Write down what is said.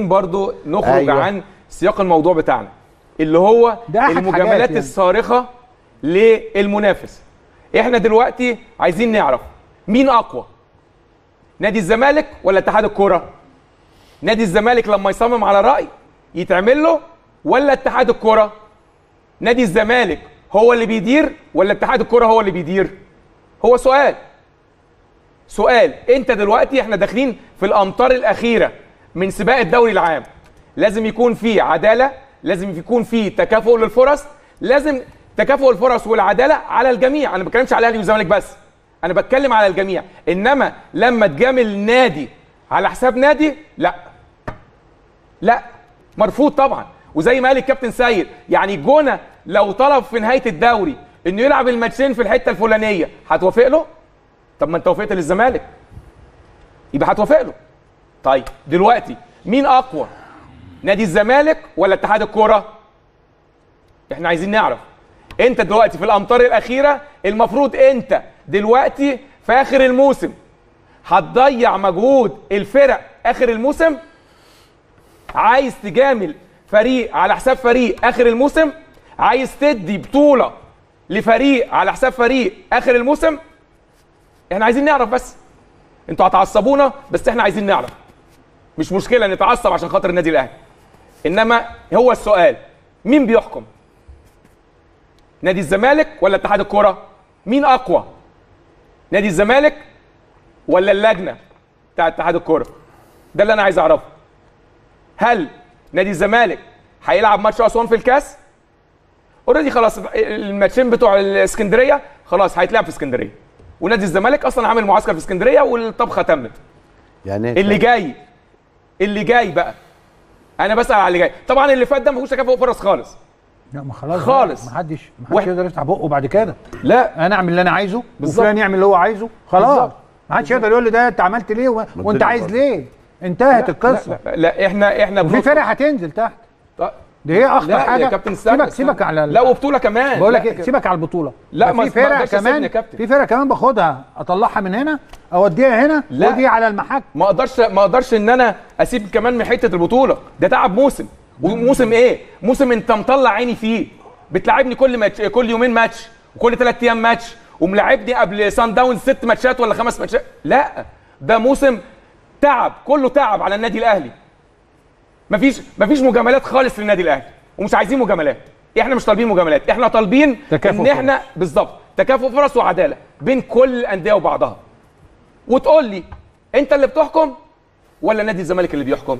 برضو نخرج أيوة. عن سياق الموضوع بتاعنا اللي هو المجاملات يعني. الصارخة للمنافس. إحنا دلوقتي عايزين نعرف مين أقوى نادي الزمالك ولا اتحاد الكورة؟ نادي الزمالك لما يصمم على رأي يتعمل له ولا اتحاد الكورة؟ نادي الزمالك هو اللي بيدير ولا اتحاد الكورة هو اللي بيدير؟ هو سؤال. سؤال إنت دلوقتي إحنا داخلين في الأمطار الأخيرة. من سباق الدوري العام. لازم يكون في عدالة لازم يكون في تكافؤ للفرص لازم تكافؤ الفرص والعدالة على الجميع. أنا ما بتكلمش على الأهلي والزمالك بس أنا بتكلم على الجميع. إنما لما تجامل نادي على حساب نادي لا. لا. مرفوض طبعا. وزي ما قال الكابتن سيد يعني جونة لو طلب في نهاية الدوري إنه يلعب الماتشين في الحتة الفلانية هتوافق له؟ طب ما أنت وافقت للزمالك. يبقى هتوافق له. طيب دلوقتي مين أقوى؟ نادي الزمالك ولا اتحاد الكورة؟ إحنا عايزين نعرف. أنت دلوقتي في الأمطار الأخيرة المفروض أنت دلوقتي في آخر الموسم هتضيع مجهود الفرق آخر الموسم؟ عايز تجامل فريق على حساب فريق آخر الموسم؟ عايز تدي بطولة لفريق على حساب فريق آخر الموسم؟ إحنا عايزين نعرف بس. أنتوا هتعصبونا بس إحنا عايزين نعرف. مش مشكلة نتعصب عشان خاطر النادي الأهلي. إنما هو السؤال مين بيحكم؟ نادي الزمالك ولا اتحاد الكورة؟ مين أقوى؟ نادي الزمالك ولا اللجنة بتاع اتحاد الكورة؟ ده اللي أنا عايز أعرفه. هل نادي الزمالك هيلعب ماتش أسوان في الكاس؟ already خلاص الماتشين بتوع الإسكندرية خلاص هيتلعب في إسكندرية. ونادي الزمالك أصلا عامل معسكر في إسكندرية والطبخة تمت. يعني اللي جاي اللي جاي بقى أنا بسأل على اللي جاي طبعا اللي فات ده ما فيهوش تكافؤ فرص خالص لا ما خلاص خالص. ما حدش ما. حدش يقدر يفتح بقه بعد كده لا أنا أعمل اللي أنا عايزه بالظبط. وفلان يعمل اللي هو عايزه خلاص. ما حدش يقدر يقول لي ده أنت عملت ليه و... وأنت عايز. ليه انتهت لا, القصة لا, لا إحنا إحنا وفي بنطلب- فرق هتنزل تحت طيب. دي هي أخطر لا حاجة. يا كابتن استنى سيبك. سيبك على لا وبطولة كمان. بقول لك إيه سيبك على البطولة. لا، ما- في فرق كمان. في فرق كمان باخدها أطلعها من هنا أوديها هنا لا. ودي على المحك. ما أقدرش ما أقدرش إن أنا أسيب كمان من حتة البطولة. ده تعب موسم. وموسم إيه؟ موسم أنت مطلع عيني فيه. بتلعبني كل ماتش كل يومين ماتش وكل ثلاث أيام ماتش وملاعبني قبل سان داون ست ماتشات ولا خمس ماتشات. لا ده موسم تعب كله تعب على النادي الأهلي. مفيش مفيش مجاملات خالص للنادي الأهلي ومش عايزين مجاملات. إحنا مش طالبين مجاملات إحنا طالبين إن إحنا بالظبط تكافؤ فرص وعدالة بين كل الأندية وبعضها. وتقول لي أنت اللي بتحكم ولا نادي الزمالك اللي بيحكم؟